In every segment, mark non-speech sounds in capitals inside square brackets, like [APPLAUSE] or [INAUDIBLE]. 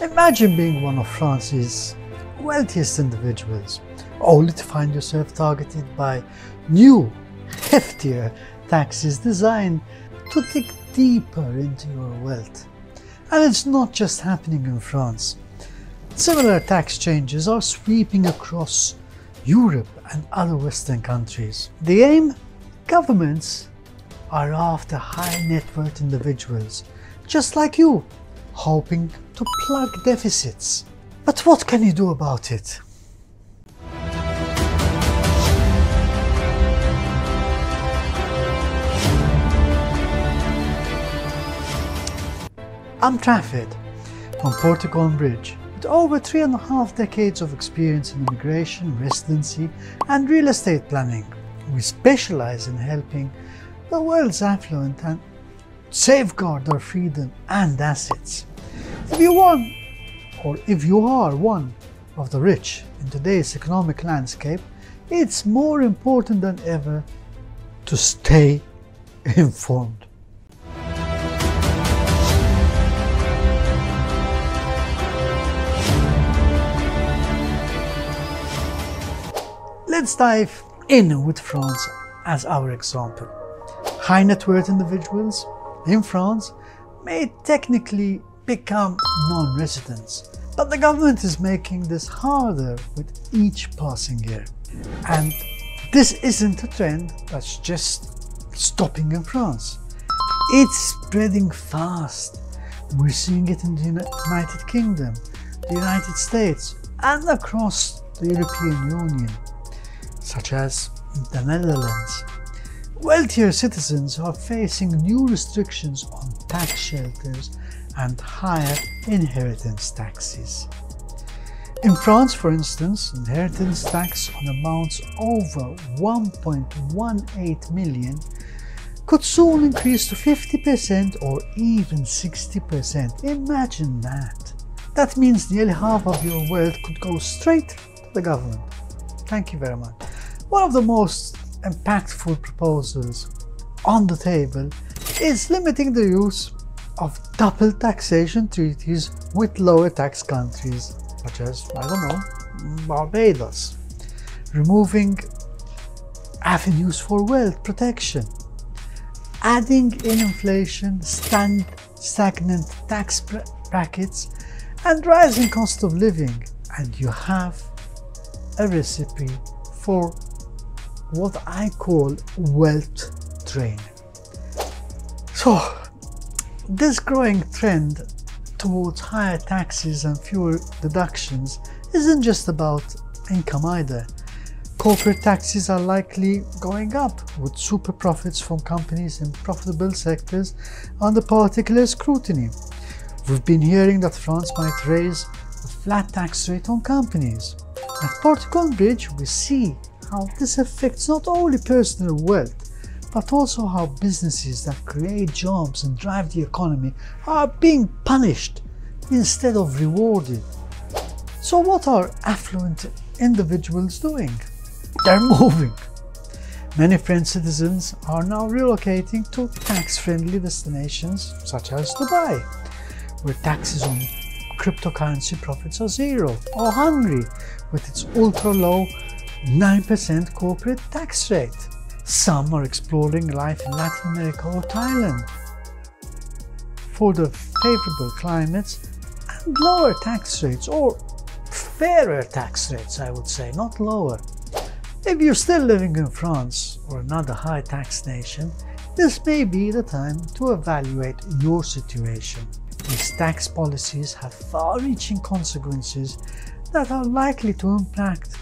Imagine being one of France's wealthiest individuals, only to find yourself targeted by new, heftier taxes designed to dig deeper into your wealth. And it's not just happening in France. Similar tax changes are sweeping across Europe and other Western countries. The aim? Governments are after high net worth individuals, just like you, hoping to plug deficits. But what can you do about it? I'm Trafford from Portico Bridge. With over three and a half decades of experience in immigration, residency and real estate planning, we specialize in helping the world's affluent and safeguard their freedom and assets. If you want, or if you are one of the rich in today's economic landscape, it's more important than ever to stay [LAUGHS] informed. Let's dive in with France as our example. High net worth individuals in France may technically become non-residents, but the government is making this harder with each passing year. And this isn't a trend that's just stopping in France. It's spreading fast. We're seeing it in the United Kingdom, the United States, and across the European Union such as the Netherlands. Wealthier citizens are facing new restrictions on tax shelters and higher inheritance taxes. In France, for instance, inheritance tax on amounts over 1.18 million could soon increase to 50% or even 60%. Imagine that. That means nearly half of your wealth could go straight to the government. Thank you very much. One of the most impactful proposals on the table is limiting the use of double taxation treaties with lower tax countries, such as, I don't know, Barbados, removing avenues for wealth protection, adding in inflation, stand, stagnant tax brackets, and rising cost of living, and you have a recipe for what I call wealth drain. So, this growing trend towards higher taxes and fewer deductions isn't just about income either. Corporate taxes are likely going up, with super profits from companies in profitable sectors under particular scrutiny. We've been hearing that France might raise a flat tax rate on companies. At Portico Bridge, we see how this affects not only personal wealth, but also how businesses that create jobs and drive the economy are being punished instead of rewarded. So what are affluent individuals doing? They're [LAUGHS] moving. Many French citizens are now relocating to tax-friendly destinations such as Dubai, where taxes on cryptocurrency profits are zero, or Hungary, with its ultra-low 9% corporate tax rate. Some are exploring life in Latin America or Thailand for the favorable climates and lower tax rates or fairer tax rates, I would say, not lower. If you're still living in France or another high tax nation, this may be the time to evaluate your situation. These tax policies have far-reaching consequences that are likely to impact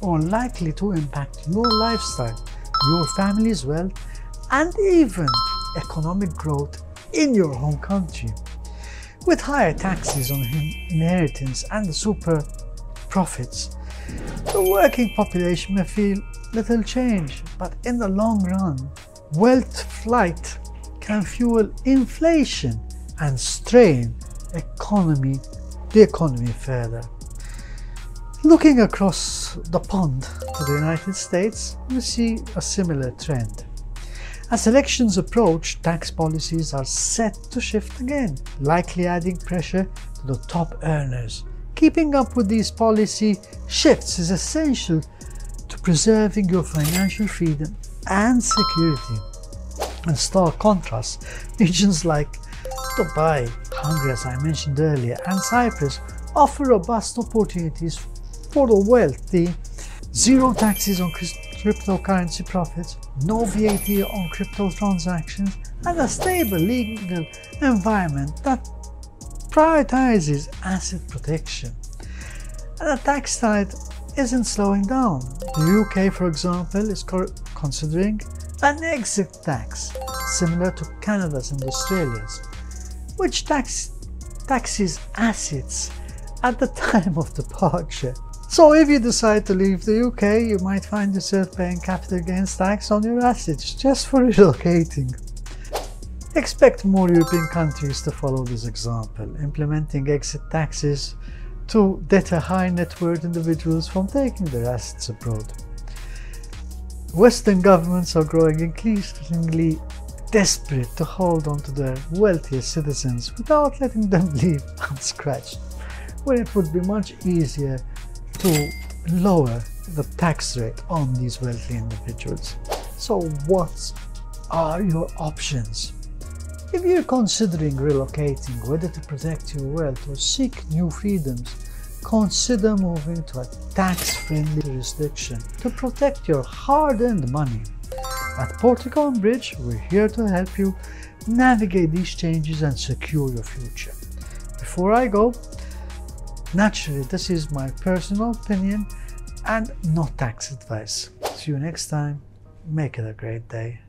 or likely to impact your lifestyle, your family's wealth, and even economic growth in your home country. With higher taxes on inheritance and super profits, the working population may feel little change, but in the long run, wealth flight can fuel inflation and strain economy, the economy further. Looking across the pond to the United States, we see a similar trend. As elections approach, tax policies are set to shift again, likely adding pressure to the top earners. Keeping up with these policy shifts is essential to preserving your financial freedom and security. In stark contrast, [LAUGHS] regions like Dubai, Hungary, as I mentioned earlier, and Cyprus offer robust opportunities for the wealthy, zero taxes on cryptocurrency profits, no VAT on crypto transactions, and a stable legal environment that prioritizes asset protection. And the tax side isn't slowing down. The UK, for example, is considering an exit tax similar to Canada's and Australia's, which tax taxes assets at the [LAUGHS] time of departure. So if you decide to leave the UK, you might find yourself paying capital gains tax on your assets just for [LAUGHS] relocating. Expect more European countries to follow this example, implementing exit taxes to deter high net worth individuals from taking their assets abroad. Western governments are growing increasingly desperate to hold on to their wealthiest citizens without letting them [LAUGHS] leave unscratched, when it would be much easier to lower the tax rate on these wealthy individuals. So what are your options? If you're considering relocating, whether to protect your wealth or seek new freedoms, consider moving to a tax-friendly jurisdiction to protect your hard-earned money. At Portico Bridge, we're here to help you navigate these changes and secure your future. Before I go, naturally this is my personal opinion and not tax advice. See you next time. Make it a great day.